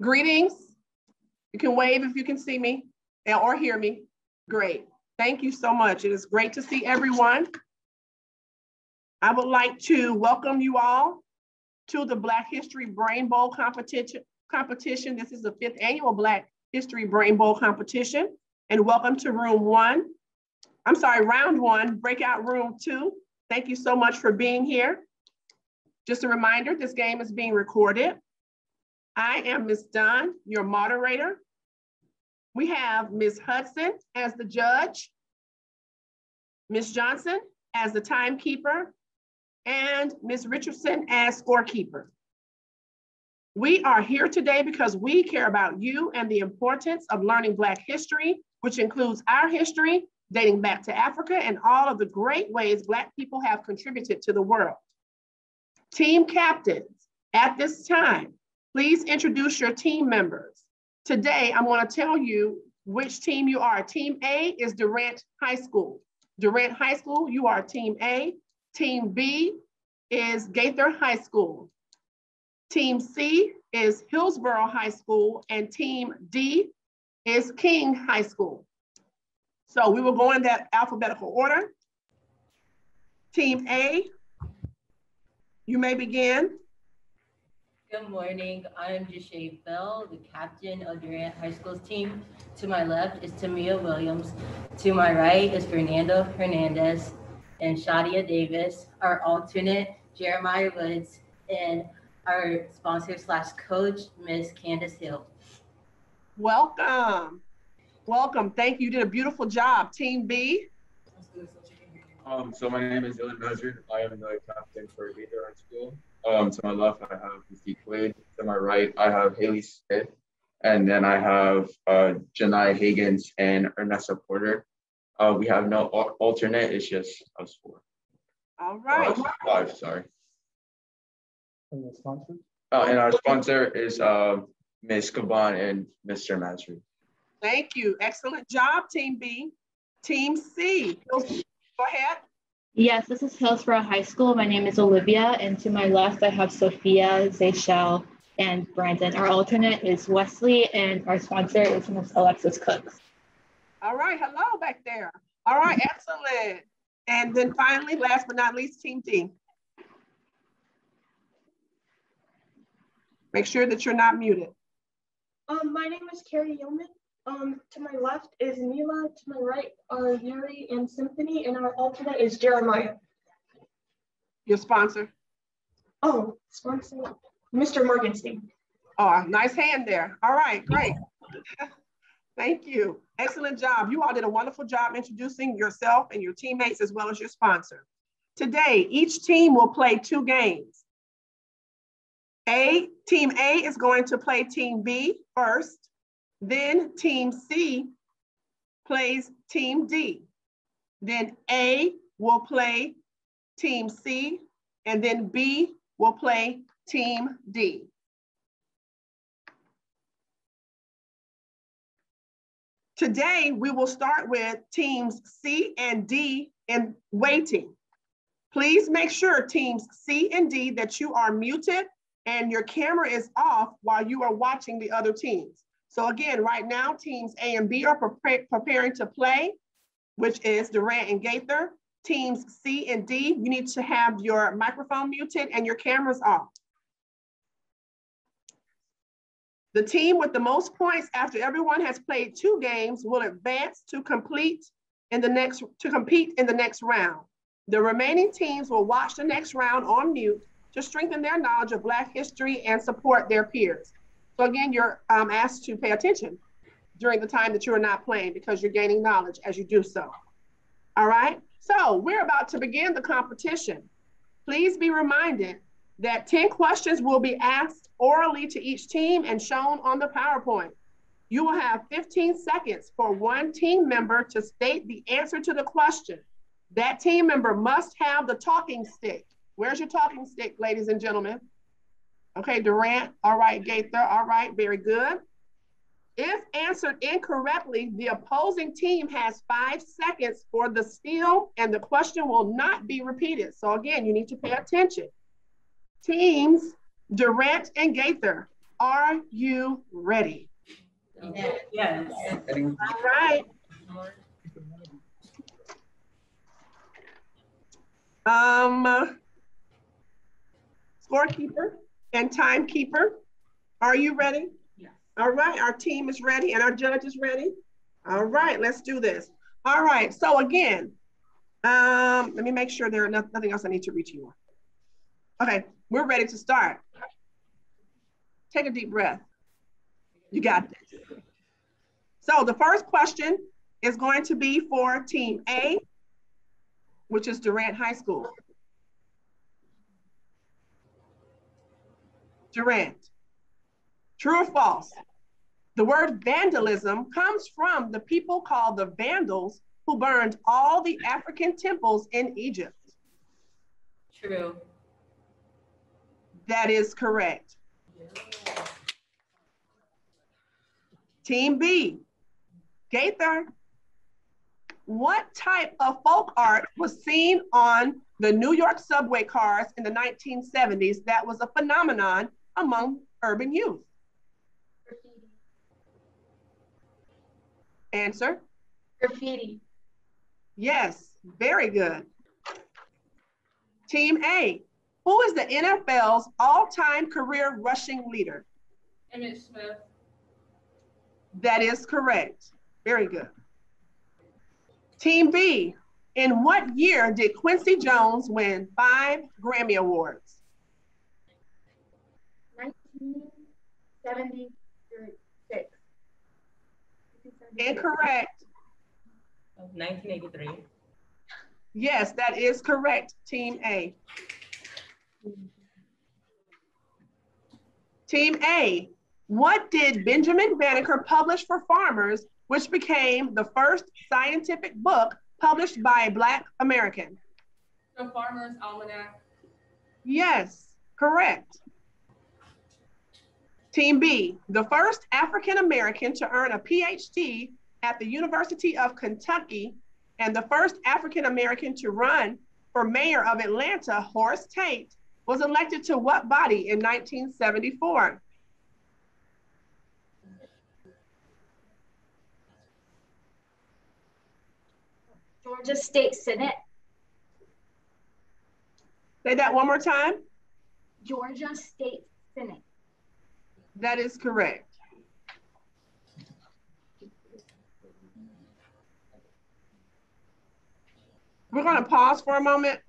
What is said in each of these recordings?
Greetings. You can wave if you can see me eh, or hear me. Great. Thank you so much. It is great to see everyone. I would like to welcome you all to the Black History Brain Bowl competition. competition. This is the fifth annual Black History Brain Bowl competition. And welcome to room one. I'm sorry, round one, breakout room two. Thank you so much for being here. Just a reminder, this game is being recorded. I am Ms. Dunn, your moderator. We have Ms. Hudson as the judge, Ms. Johnson as the timekeeper, and Ms. Richardson as scorekeeper. We are here today because we care about you and the importance of learning Black history, which includes our history dating back to Africa and all of the great ways Black people have contributed to the world. Team captains, at this time, Please introduce your team members. Today, I'm to tell you which team you are. Team A is Durant High School. Durant High School, you are Team A. Team B is Gaither High School. Team C is Hillsborough High School, and Team D is King High School. So we will go in that alphabetical order. Team A, you may begin. Good morning. I'm Jashay Bell, the captain of Durant High School's team. To my left is Tamia Williams. To my right is Fernando Hernandez and Shadia Davis. Our alternate, Jeremiah Woods, and our sponsor slash coach, Miss Candace Hill. Welcome. Welcome. Thank you. You did a beautiful job. Team B. Um, so my name is Dylan Mesri. I am the captain for Gaither High School. Um, to my left, I have Mystique Quaid. To my right, I have Haley Smith. And then I have uh, Janai Higgins and Ernesta Porter. Uh, we have no alternate, it's just us four. All right. Uh, five, sorry. And the sponsor? Uh, and our sponsor is uh, Ms. Kaban and Mr. Masri. Thank you. Excellent job, Team B. Team C. Go ahead. Yes, this is Hillsborough High School. My name is Olivia, and to my left, I have Sophia, Zayshell, and Brandon. Our alternate is Wesley, and our sponsor is Ms. Alexis Cooks. All right, hello back there. All right, excellent. And then finally, last but not least, Team D. Make sure that you're not muted. Um, my name is Carrie Yeoman. Um, to my left is Mila, to my right are Yuri and Symphony, and our alternate is Jeremiah. Your sponsor? Oh, sponsor, Mr. Morgenstein. Oh, nice hand there. All right, great. Thank you. Excellent job. You all did a wonderful job introducing yourself and your teammates as well as your sponsor. Today, each team will play two games. A, team A is going to play team B first. Then team C plays team D. Then A will play team C, and then B will play team D. Today, we will start with teams C and D in waiting. Please make sure teams C and D that you are muted and your camera is off while you are watching the other teams. So again, right now, teams A and B are pre preparing to play, which is Durant and Gaither. Teams C and D, you need to have your microphone muted and your cameras off. The team with the most points after everyone has played two games will advance to complete in the next to compete in the next round. The remaining teams will watch the next round on mute to strengthen their knowledge of Black history and support their peers. So again, you're um, asked to pay attention during the time that you are not playing because you're gaining knowledge as you do so. All right, so we're about to begin the competition. Please be reminded that 10 questions will be asked orally to each team and shown on the PowerPoint. You will have 15 seconds for one team member to state the answer to the question. That team member must have the talking stick. Where's your talking stick, ladies and gentlemen? Okay, Durant, all right, Gaither, all right, very good. If answered incorrectly, the opposing team has five seconds for the steal and the question will not be repeated. So again, you need to pay attention. Teams, Durant and Gaither, Are you ready? Yes. All right. Um, scorekeeper and timekeeper, are you ready? Yes. All right, our team is ready and our judge is ready. All right, let's do this. All right, so again, um, let me make sure there are no- nothing else I need to read to you. Okay, we're ready to start. Take a deep breath. You got this. So the first question is going to be for Team A, which is Durant High School. Durant, true or false? The word vandalism comes from the people called the Vandals who burned all the African temples in Egypt. True. That is correct. Team B, Gaither. What type of folk art was seen on the New York subway cars in the 1970s that was a phenomenon among urban youth? Answer, Graffiti. yes, very good. Team A, who is the NFL's all-time career rushing leader? Emmitt Smith. That is correct. Very good. Team B, in what year did Quincy Jones win five Grammy Awards? 1976. Incorrect. 1983. Yes, that is correct, Team A. Team A, what did Benjamin Banneker publish for farmers, which became the first scientific book published by a Black American? The Farmer's Almanac. Yes, correct. Team B, the first African American to earn a PhD at the University of Kentucky and the first African American to run for mayor of Atlanta, Horace Tate, was elected to what body in 1974? Georgia State Senate. Say that one more time. Georgia State Senate. That is correct. We're going to pause for a moment.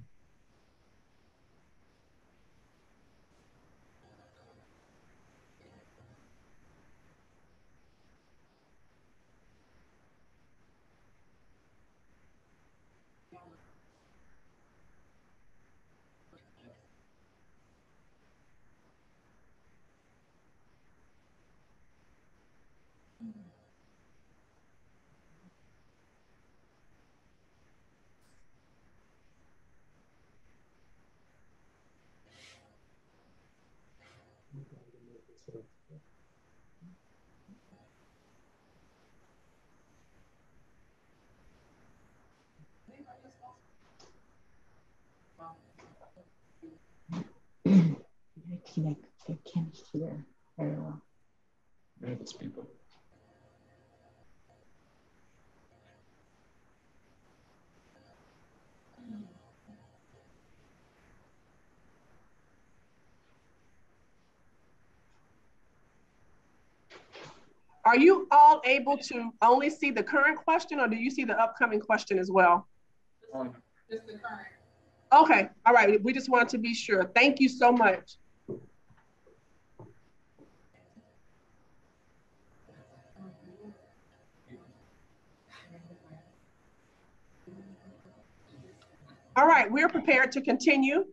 Nervous people. Are you all able to only see the current question or do you see the upcoming question as well? Um, Just the current. Okay, all right, we just wanted to be sure. Thank you so much. All right, we're prepared to continue.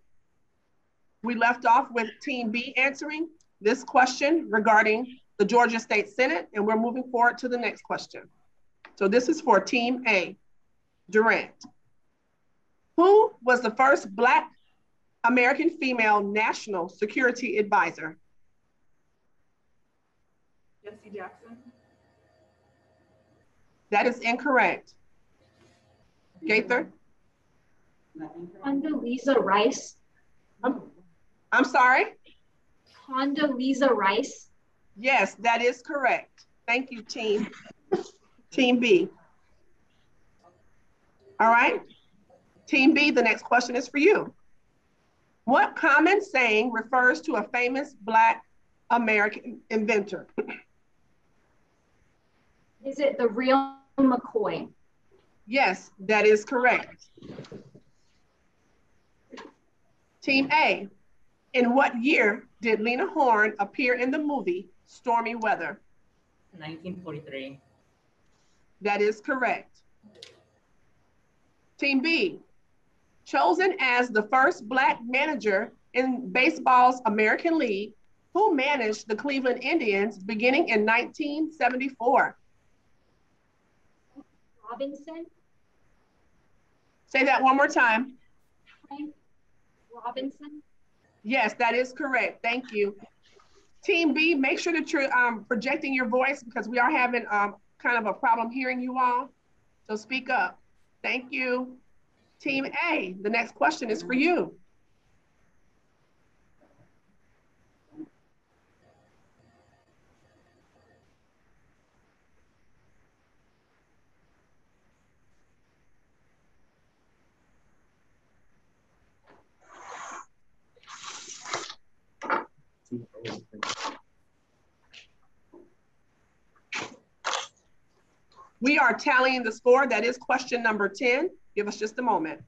We left off with Team B answering this question regarding the Georgia State Senate, and we're moving forward to the next question. So this is for Team A, Durant. Who was the first Black American female national security advisor? Jesse Jackson. That is incorrect. Gaither? Condoleezza Rice. I'm, I'm sorry? Condoleezza Rice. Yes, that is correct. Thank you, team. Team B. All right. Team B, the next question is for you. What common saying refers to a famous Black American inventor? Is it the real McCoy? Yes, that is correct. Team A, in what year did Lena Horne appear in the movie Stormy Weather? 1943. That is correct. Team B, chosen as the first Black manager in baseball's American League, who managed the Cleveland Indians beginning in 1974? Robinson? Say that one more time. Frank Robinson? Yes, that is correct. Thank you. Team B, make sure that you're um, projecting your voice because we are having um, kind of a problem hearing you all. So speak up. Thank you. Team A, the next question is for you. We are tallying the score. That is question number 10. Give us just a moment.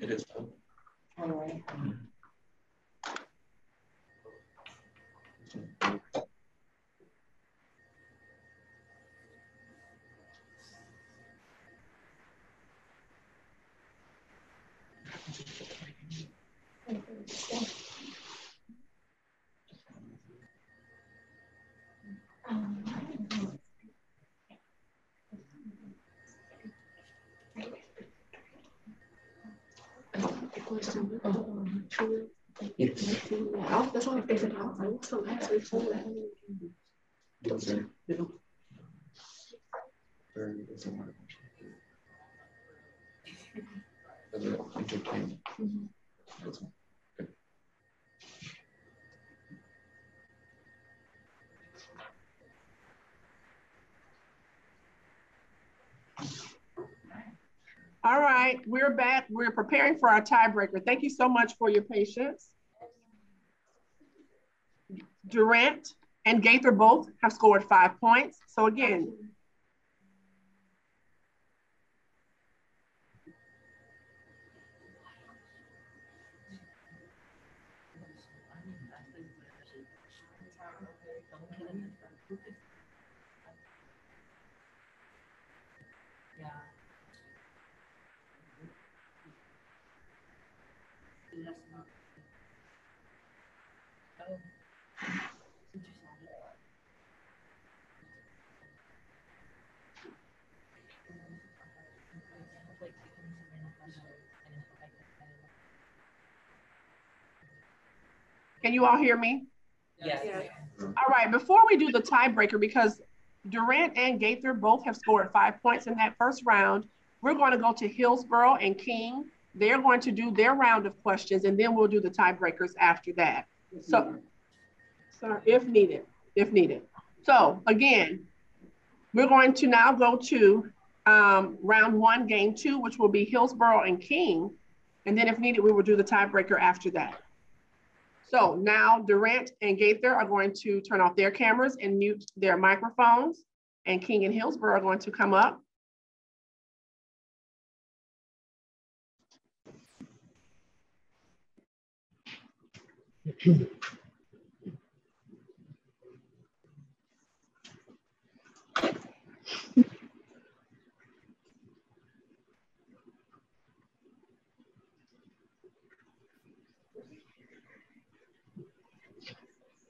It is. All right. That's why I figured out. I was so that. To- it entertain? That's fine. All right, we're back. We're preparing for our tiebreaker. Thank you so much for your patience. Durant and Gaither both have scored five points. So again, can you all hear me? Yes. All right, before we do the tiebreaker, because Durant and Gaither both have scored five points in that first round, we're going to go to Hillsborough and King. They're going to do their round of questions, and then we'll do the tiebreakers after that. So, so if needed, if needed. So again, we're going to now go to um, round one, game two, which will be Hillsborough and King. And then if needed, we will do the tiebreaker after that. So now Durant and Gaither are going to turn off their cameras and mute their microphones. And King and Hillsborough are going to come up.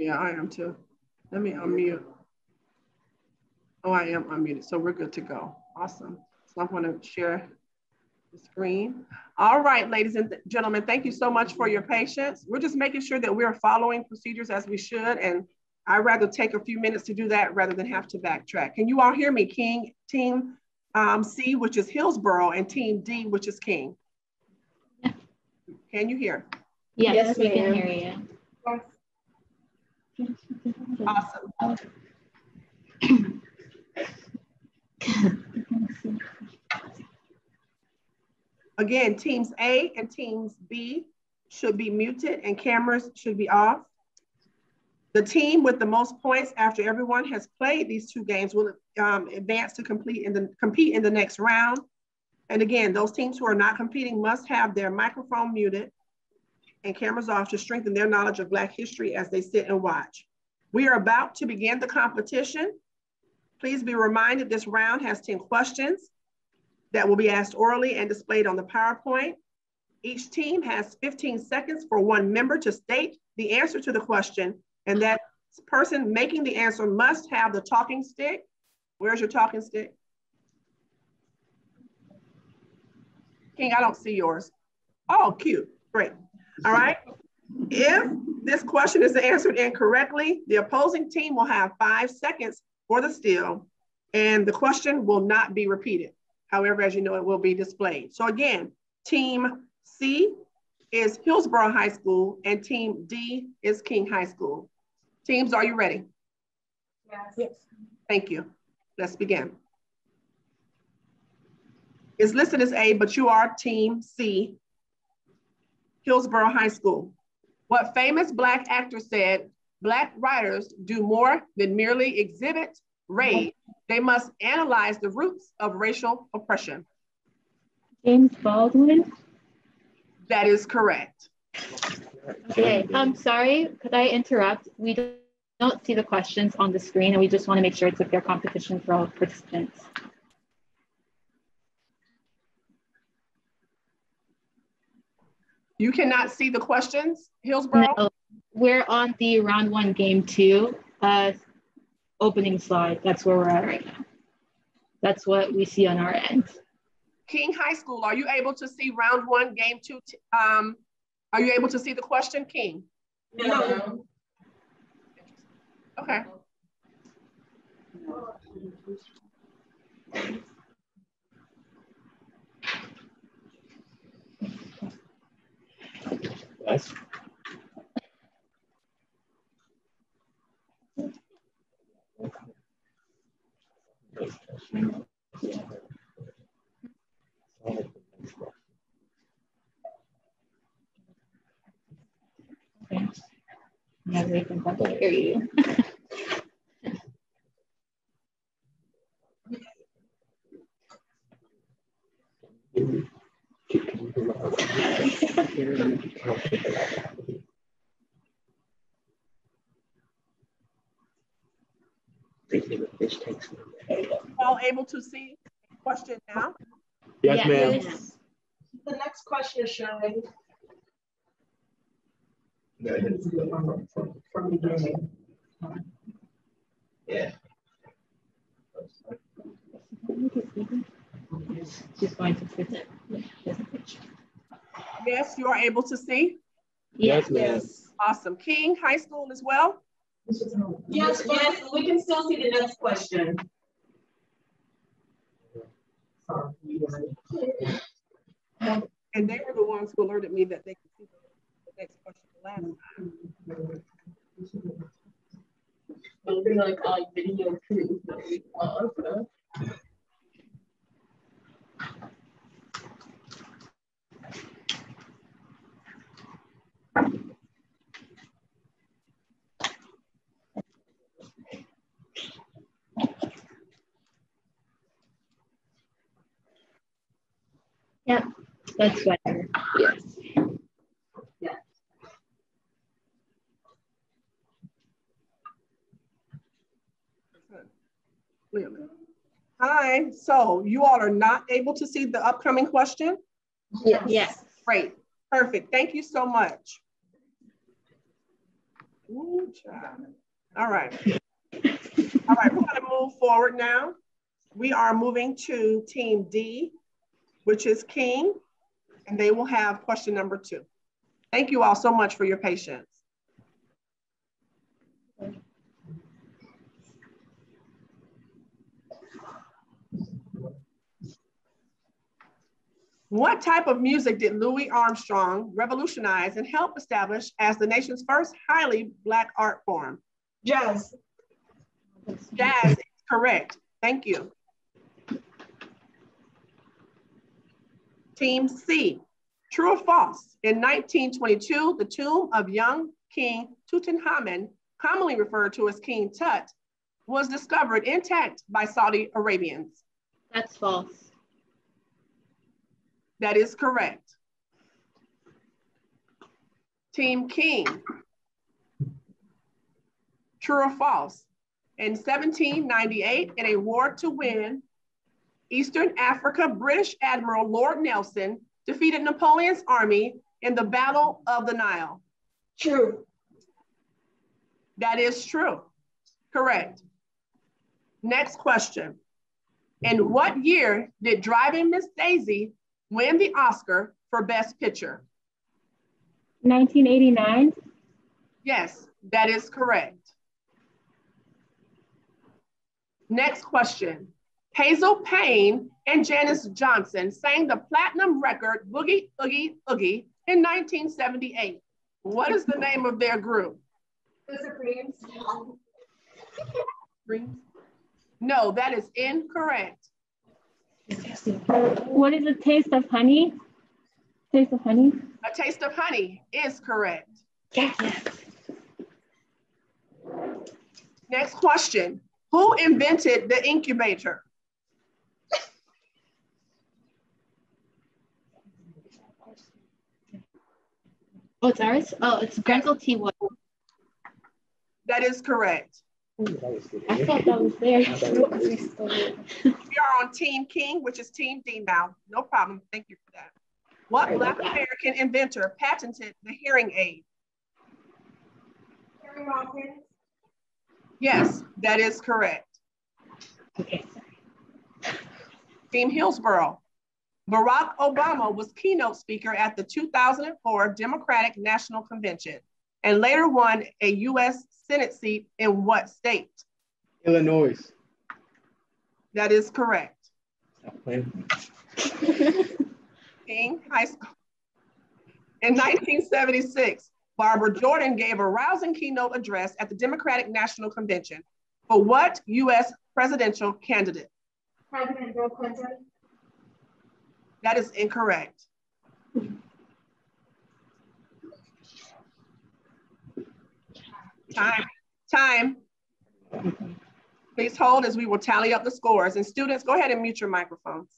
Yeah, I am too. Let me unmute. Oh, I am unmuted, so we're good to go. Awesome. So I'm going to share the screen. All right, ladies and gentlemen, thank you so much for your patience. We're just making sure that we're following procedures as we should, and I'd rather take a few minutes to do that rather than have to backtrack. Can you all hear me? King, team um, C, which is Hillsborough, and team D, which is King. Can you hear? Yes, Yes, we can hear you. Awesome. Again, teams A and teams B should be muted and cameras should be off. The team with the most points after everyone has played these two games will um, advance to complete in the compete in the next round. And again, those teams who are not competing must have their microphone muted and cameras off to strengthen their knowledge of Black history as they sit and watch. We are about to begin the competition. Please be reminded this round has 10 questions that will be asked orally and displayed on the PowerPoint. Each team has 15 seconds for one member to state the answer to the question, and that person making the answer must have the talking stick. Where's your talking stick? King, I don't see yours. Oh, cute, great. All right. If this question is answered incorrectly, the opposing team will have five seconds for the steal and the question will not be repeated. However, as you know, it will be displayed. So again, team C is Hillsborough High School and team D is King High School. Teams, are you ready? Yes. yes. Thank you. Let's begin. It's listed as A, but you are team C, Hillsborough High School. What famous Black actor said, Black writers do more than merely exhibit rage. They must analyze the roots of racial oppression. James Baldwin? That is correct. Okay, I'm sorry, could I interrupt? We don't see the questions on the screen and we just wanna make sure it's a fair competition for all participants. You cannot see the questions, Hillsborough? No, we're on the round one, game two, uh, opening slide. That's where we're at right now. That's what we see on our end. King High School, are you able to see round one, game two? Um, are you able to see the question, King? No. Okay. Yes. Okay. We can hear you. All able to see question now? Yes, ma'am. Yes. The next question is showing. From beginning. Yeah. She's going to fix it. Yes, you are able to see? Yes, yes. Awesome. King High School as well? Yes, yes, we can still see the next question. And they were the ones who alerted me that they could see the next question last time. It'll be like on video too. Yep, that's better. Yes. Yeah. Hi, so you all are not able to see the upcoming question? Yes. yes. Great, perfect. Thank you so much. Ooh, all right. All right, we're gonna move forward now. We are moving to team D, which is King, and they will have question number two. Thank you all so much for your patience. What type of music did Louis Armstrong revolutionize and help establish as the nation's first highly Black art form? Jazz. Jazz, correct. Thank you. Team C, true or false? In 1922, the tomb of young King Tutankhamun, commonly referred to as King Tut, was discovered intact by Saudi Arabians. That's false. That is correct. Team King. True or false? In 1798, in a war to win, Eastern Africa British Admiral Lord Nelson defeated Napoleon's army in the Battle of the Nile. True. That is true. Correct. Next question. In what year did Driving Miss Daisy win the Oscar for Best Picture? 1989. Yes, that is correct. Next question. Hazel Payne and Janice Johnson sang the platinum record Boogie Oogie Oogie in 1978. What is the name of their group? The Supremes. Supremes? No, that is incorrect. What is a taste of honey? Taste of honey? A taste of honey is correct. Yes. Next question. Who invented the incubator? Oh, it's ours? Oh, it's Gretel T. Wood. That is correct. I thought that was there. We are on Team King, which is Team D now. No problem. Thank you for that. What Black American inventor patented the hearing aid? Harry Hopkins. Yes, that is correct. Okay. Team Hillsborough. Barack Obama was keynote speaker at the 2004 Democratic National Convention and later won a U.S. Senate seat in what state? Illinois. That is correct. King High School. In 1976, Barbara Jordan gave a rousing keynote address at the Democratic National Convention. For what U.S. presidential candidate? President Bill Clinton. That is incorrect. Time, time. Please hold as we will tally up the scores. And students, go ahead and mute your microphones.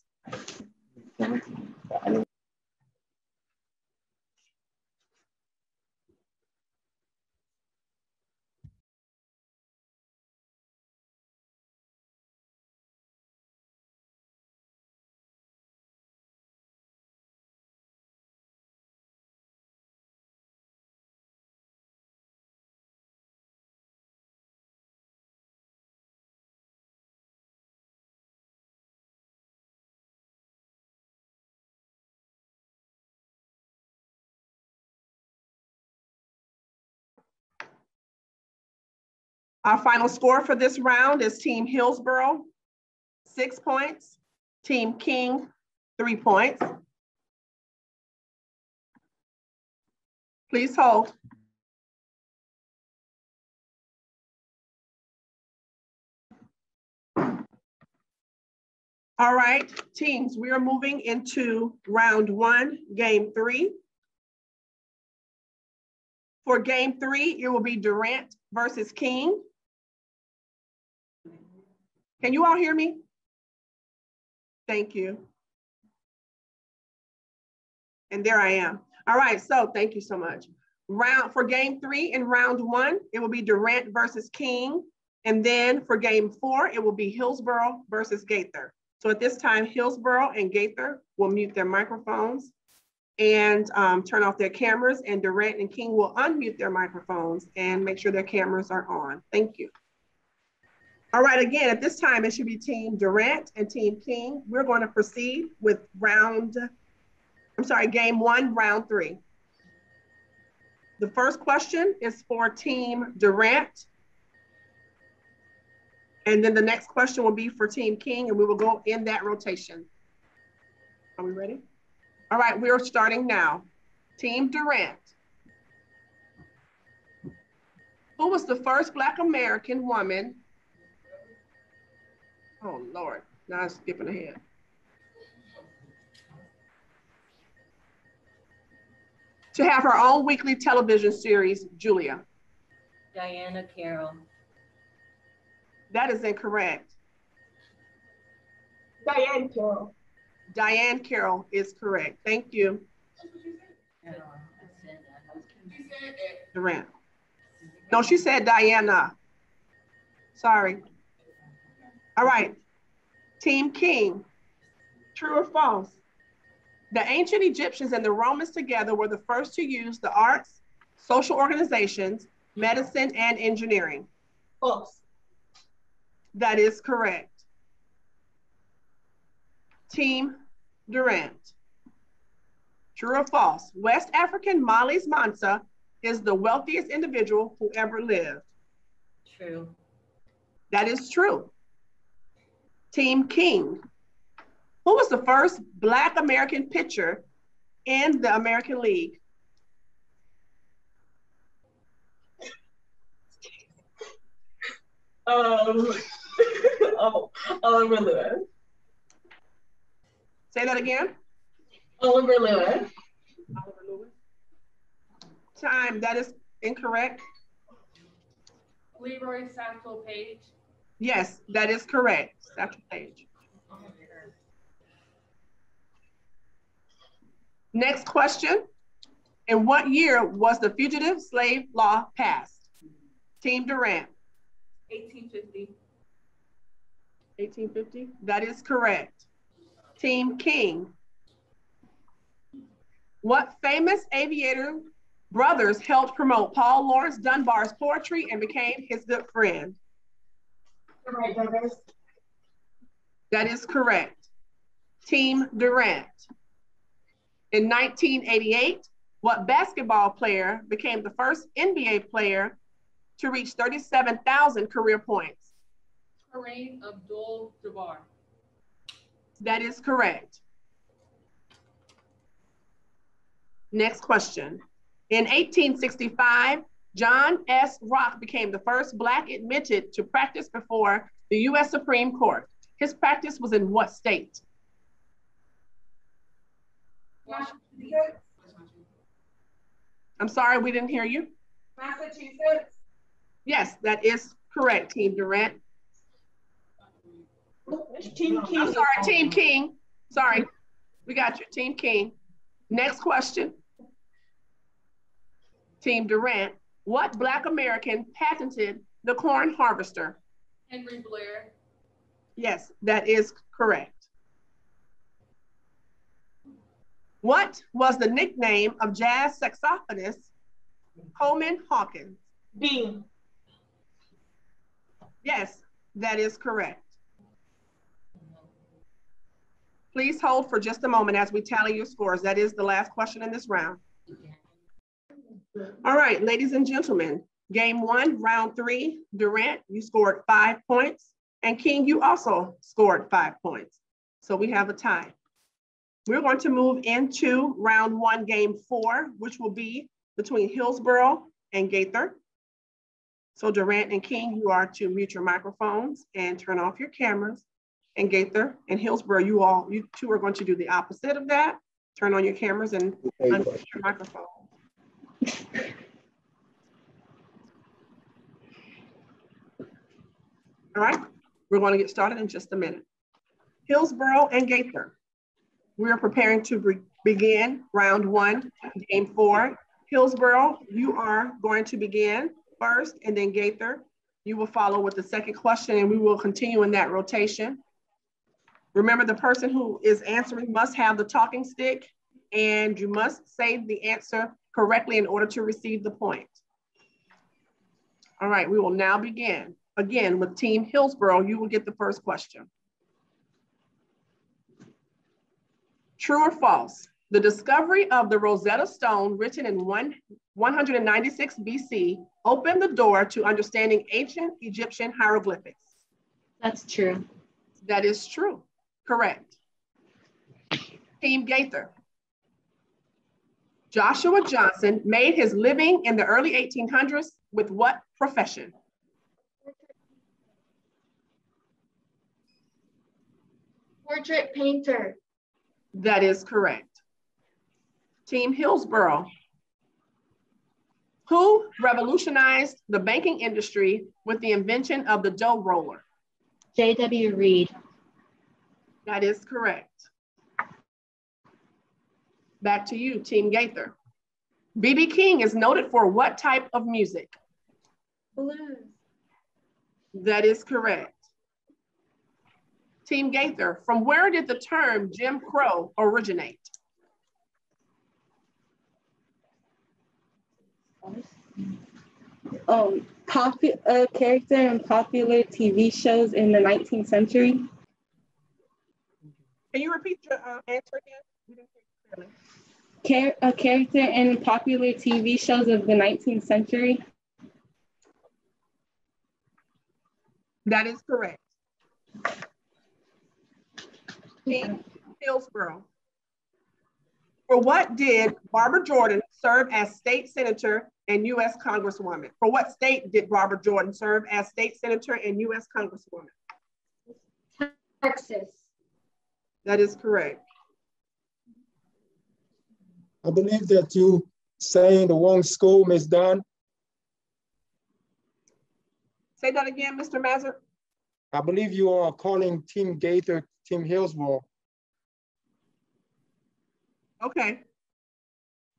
Our final score for this round is Team Hillsborough, six points. Team King, three points. Please hold. All right, teams, we are moving into round one, game three. For game three, it will be Durant versus King. Can you all hear me? Thank you. And there I am. All right, so thank you so much. Round for game three in round one, it will be Durant versus King. And then for game four, it will be Hillsborough versus Gaither. So at this time, Hillsborough and Gaither will mute their microphones and um, turn off their cameras and Durant and King will unmute their microphones and make sure their cameras are on. Thank you. All right, again, at this time, it should be Team Durant and Team King. We're going to proceed with round, I'm sorry, game one, round three. The first question is for Team Durant. And then the next question will be for Team King, and we will go in that rotation. Are we ready? All right, we're starting now. Team Durant. Who was the first Black American woman? Oh, Lord, now I'm skipping ahead. To have her own weekly television series, Julia. Diana Carroll. That is incorrect. Diahann Carroll. Diahann Carroll is correct. Thank you. No, I said that. Durant. No, she said Diana. Sorry. All right. Team King. True or false? The ancient Egyptians and the Romans together were the first to use the arts, social organizations, medicine, and engineering. False. That is correct. Team Durant. True or false? West African Mali's Mansa is the wealthiest individual who ever lived. True. That is true. Team King. Who was the first Black American pitcher in the American League? Um, oh, Oliver Lewis. Say that again. Oliver Lewis. Oliver Lewis. Time. That is incorrect. Leroy Santo Paige. Yes, that is correct. Dr. Paige. Next question. In what year was the Fugitive Slave Law passed? Team Durant. 1850. 1850. That is correct. Team King. What famous aviator brothers helped promote Paul Laurence Dunbar's poetry and became his good friend? The Wright. That is correct. Team Durant. In 1988, what basketball player became the first NBA player to reach 37,000 career points? Kareem Abdul-Jabbar. That is correct. Next question. In 1865, John S. Rock became the first Black admitted to practice before the US Supreme Court. His practice was in what state? Massachusetts. I'm sorry, we didn't hear you. Massachusetts. Yes, that is correct, Team Durant. Team King. I'm sorry, Team King. Sorry, we got you, Team King. Next question. Team Durant. What Black American patented the corn harvester? Henry Blair. Yes, that is correct. What was the nickname of jazz saxophonist Coleman Hawkins? Bean. Yes, that is correct. Please hold for just a moment as we tally your scores. That is the last question in this round. All right, ladies and gentlemen, game one, round three, Durant, you scored five points, and King, you also scored five points. So we have a tie. We're going to move into round one, game four, which will be between Hillsborough and Gaither. So Durant and King, you are to mute your microphones and turn off your cameras. And Gaither and Hillsborough, you all, you two are going to do the opposite of that. Turn on your cameras and unmute your microphone. All right, we're going to get started in just a minute. Hillsborough and Gaither. We are preparing to be begin round one, game four. Hillsborough, you are going to begin first, and then Gaither, you will follow with the second question, and we will continue in that rotation. Remember, the person who is answering must have the talking stick, and you must say the answer correctly in order to receive the point. All right, we will now begin. Again, with Team Hillsborough, you will get the first question. True or false? The discovery of the Rosetta Stone, written in 1, 196 BC, opened the door to understanding ancient Egyptian hieroglyphics. That's true. That is true. Correct. Team Gaither. Joshua Johnson made his living in the early 1800s with what profession? Portrait painter. That is correct. Team Hillsborough. Who revolutionized the banking industry with the invention of the dough roller? J.W. Reed. That is correct. Back to you, Team Gaither. BB King is noted for what type of music? Blues. That is correct. Team Gaither, from where did the term Jim Crow originate? Um, popu- a character in popular TV shows in the 19th century. Can you repeat your uh, answer again? Char- a character in popular TV shows of the 19th century. That is correct. Team Hillsborough. For what did Barbara Jordan serve as state senator and U.S. Congresswoman? For what state did Barbara Jordan serve as state senator and U.S. Congresswoman? Texas. That is correct. I believe that you saying the wrong school, Ms. Dunn. Say that again, Mr. Mazur. I believe you are calling Team Gaither, Team Hillsborough. Okay.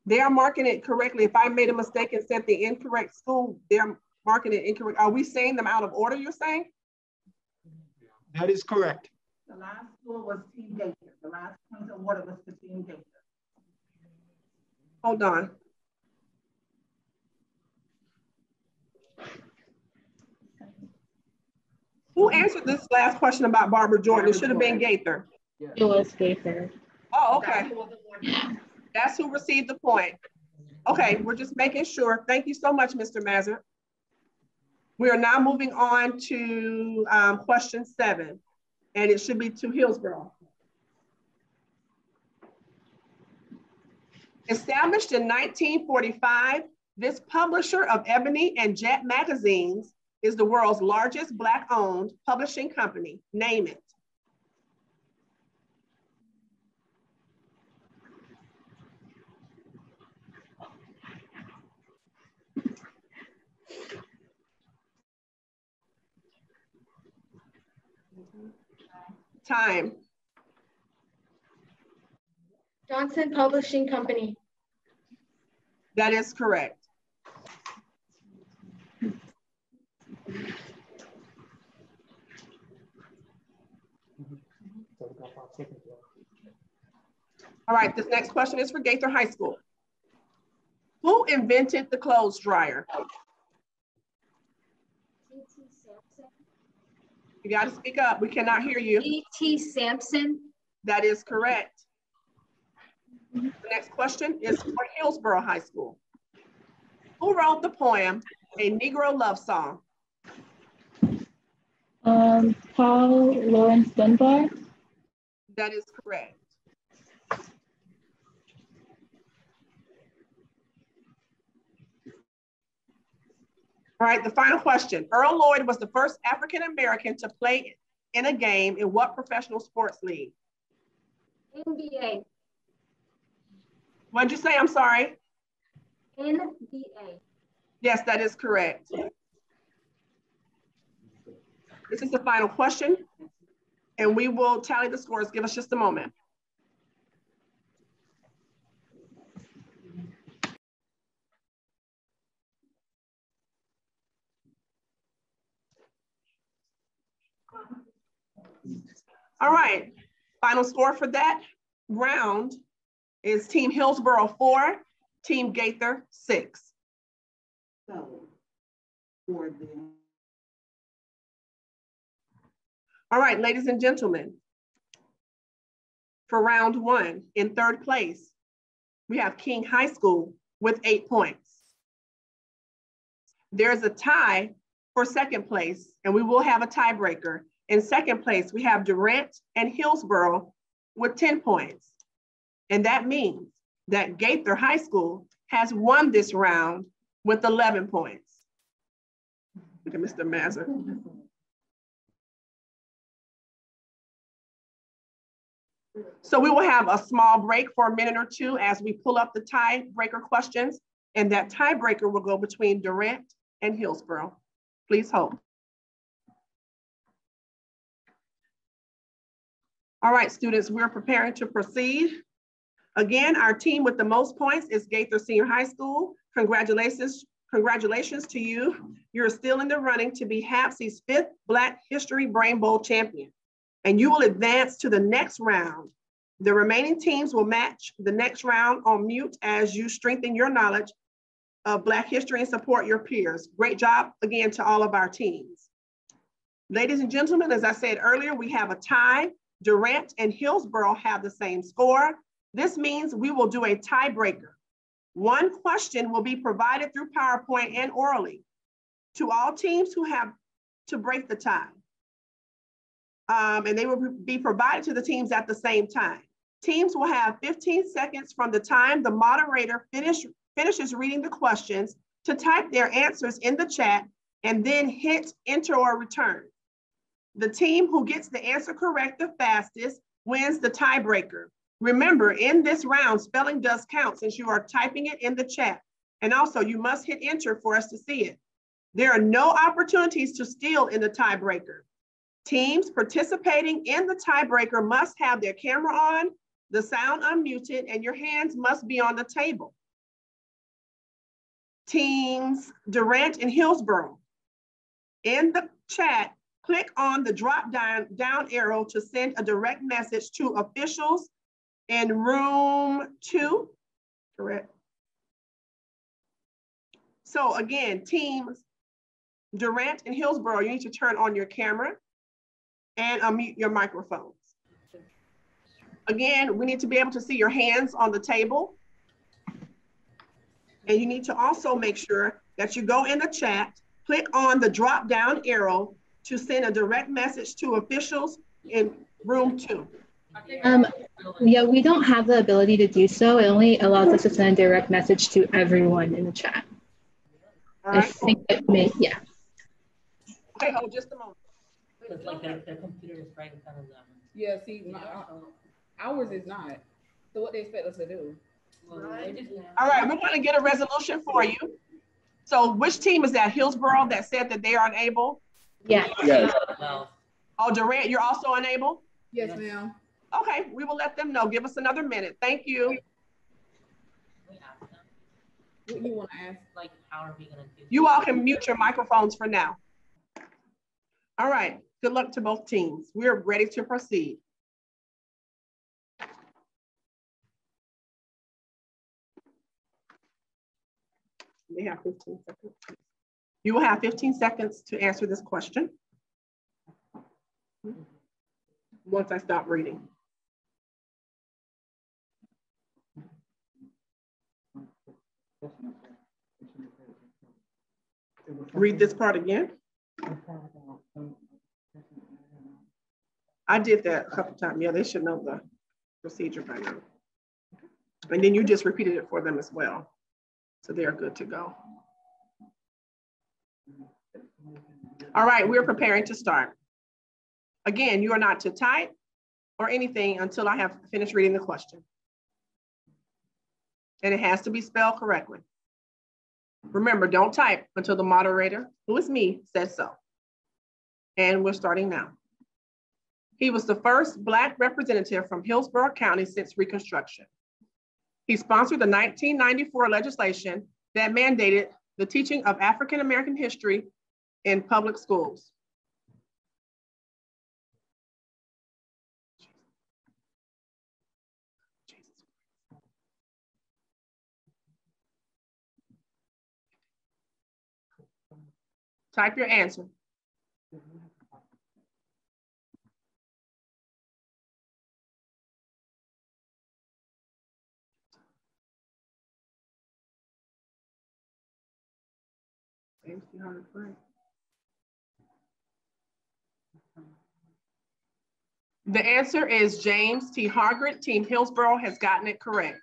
They are marking it correctly. If I made a mistake and said the incorrect school, they're marking it incorrect. Are we saying them out of order, you're saying? That is correct. The last school was Team Gaither. The last point of order was to Team Gaither. Hold on. Who answered this last question about Barbara Jordan? It should have been Gaither. It was Gaither. Oh, okay. That's who received the point. Okay, we're just making sure. Thank you so much, Mr. Mazur. We are now moving on to um, question seven, and it should be to Hillsborough. Established in 1945, this publisher of Ebony and Jet magazines is the world's largest Black-owned publishing company. Name it. Time. Johnson Publishing Company. That is correct. All right, this next question is for Gaither High School. Who invented the clothes dryer? You got to speak up. We cannot hear you. E.T. Sampson. That is correct. The next question is for Hillsborough High School. Who wrote the poem, A Negro Love Song? Um, Paul Laurence Dunbar. That is correct. All right, the final question. Earl Lloyd was the first African American to play in a game in what professional sports league? NBA. What'd you say? I'm sorry. NBA. Yes, that is correct. This is the final question, and we will tally the scores. Give us just a moment. All right, final score for that round is Team Hillsborough four, Team Gaither six. So, for the All right, ladies and gentlemen, for round one, in third place, we have King High School with eight points. There's a tie for second place, and we will have a tiebreaker. In second place, we have Durant and Hillsborough with 10 points. And that means that Gaither High School has won this round with 11 points. Look at Mr. Mazur. So we will have a small break for a minute or two as we pull up the tiebreaker questions. And that tiebreaker will go between Durant and Hillsborough. Please hold. All right, students, we're preparing to proceed Again, our team with the most points is Gaither Senior High School. Congratulations, congratulations to you. You're still in the running to be HABSE's fifth Black History Brain Bowl champion, and you will advance to the next round. The remaining teams will match the next round on mute as you strengthen your knowledge of Black history and support your peers. Great job again to all of our teams. Ladies and gentlemen, as I said earlier, we have a tie. Durant and Hillsborough have the same score. This means we will do a tiebreaker. One question will be provided through PowerPoint and orally to all teams who have to break the tie. Um, and they will be provided to the teams at the same time. Teams will have 15 seconds from the time the moderator finish, finishes reading the questions to type their answers in the chat and then hit enter or return. The team who gets the answer correct the fastest wins the tiebreaker. Remember, in this round, spelling does count since you are typing it in the chat. And also, you must hit enter for us to see it. There are no opportunities to steal in the tiebreaker. Teams participating in the tiebreaker must have their camera on, the sound unmuted, and your hands must be on the table. Teams Durant and Hillsborough. In the chat, click on the drop down, down arrow to send a direct message to officials in room two, correct? So again, teams Durant and Hillsborough, you need to turn on your camera and unmute your microphones. Again, we need to be able to see your hands on the table. And you need to also make sure that you go in the chat, click on the drop down arrow to send a direct message to officials in room two. Um, yeah, we don't have the ability to do so. It only allows us to send a direct message to everyone in the chat. All I think it may, yeah. Okay, hold just a moment. It's like their, their computer is right in front of them. Yeah, see, my, ours is not. So what they expect us to do? All right, we're going to get a resolution for you. So which team is that? Hillsborough that said that they are unable? Yeah. Yes. Oh, Durant, you're also unable? Yes, ma'am. Okay, we will let them know. Give us another minute. Thank you. What you want to ask? Like, how are we gonna do? You all can mute your microphones for now. All right, good luck to both teams. We're ready to proceed. They have 15 seconds. You will have 15 seconds to answer this question. Hmm? Once I stop reading. Read this part again. I did that a couple times. Yeah, they should know the procedure by now. And then you just repeated it for them as well. So they're good to go. All right, we're preparing to start. Again, you are not to type or anything until I have finished reading the question. And it has to be spelled correctly. Remember, don't type until the moderator, who is me, says so. And we're starting now. He was the first Black representative from Hillsborough County since Reconstruction. He sponsored the 1994 legislation that mandated the teaching of African American history in public schools. Type your answer. The answer is James T. Hargrett. Team Hillsborough has gotten it correct.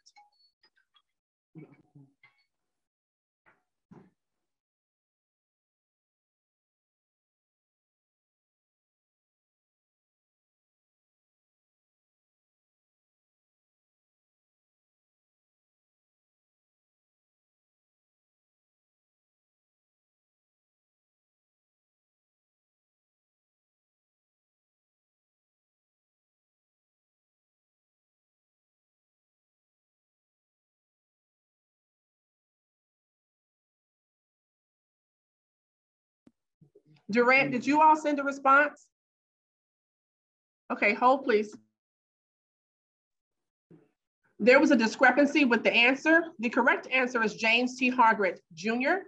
Durant, mm. did you all send a response? Okay, hold please. There was a discrepancy with the answer. The correct answer is James T. Hargrett Jr.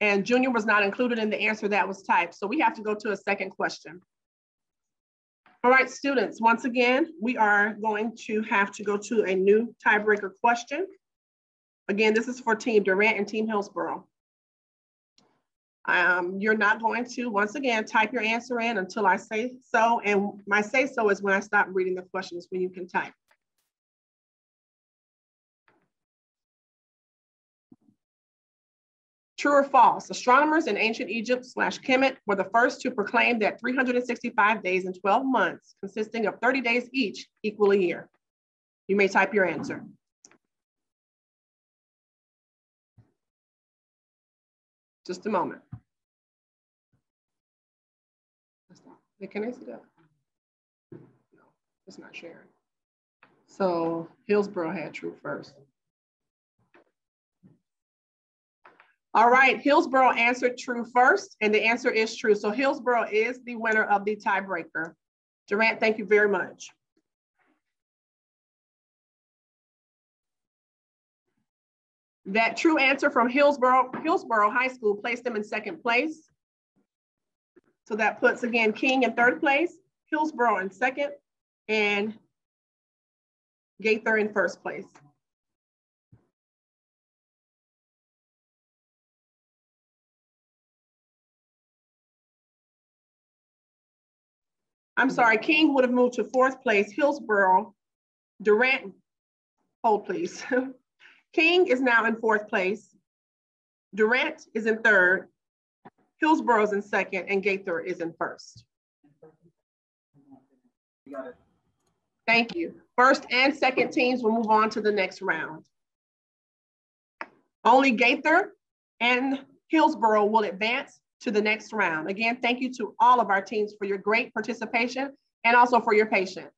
And Junior was not included in the answer that was typed. So we have to go to a second question. All right, students, once again, we are going to have to go to a new tiebreaker question. Again, this is for Team Durant and Team Hillsborough. Um, you're not going to, once again, type your answer in until I say so. And my say so is when I stop reading the questions when you can type. True or false? Astronomers in ancient Egypt slash Kemet were the first to proclaim that 365 days and 12 months, consisting of 30 days each, equal a year. You may type your answer. Just a moment. Can I see that? No, it's not sharing. So Hillsborough had true first. All right, Hillsborough answered true first, and the answer is true. So Hillsborough is the winner of the tiebreaker. Durant, thank you very much. That true answer from Hillsborough, Hillsborough High School placed them in second place. So that puts again King in third place, Hillsborough in second, and Gaither in first place. I'm sorry, King would have moved to fourth place, Hillsborough, Durant, hold please. King is now in fourth place. Durant is in third, Hillsborough is in second, and Gaither is in first. Thank you. First and second teams will move on to the next round. Only Gaither and Hillsborough will advance to the next round. Again, thank you to all of our teams for your great participation and also for your patience.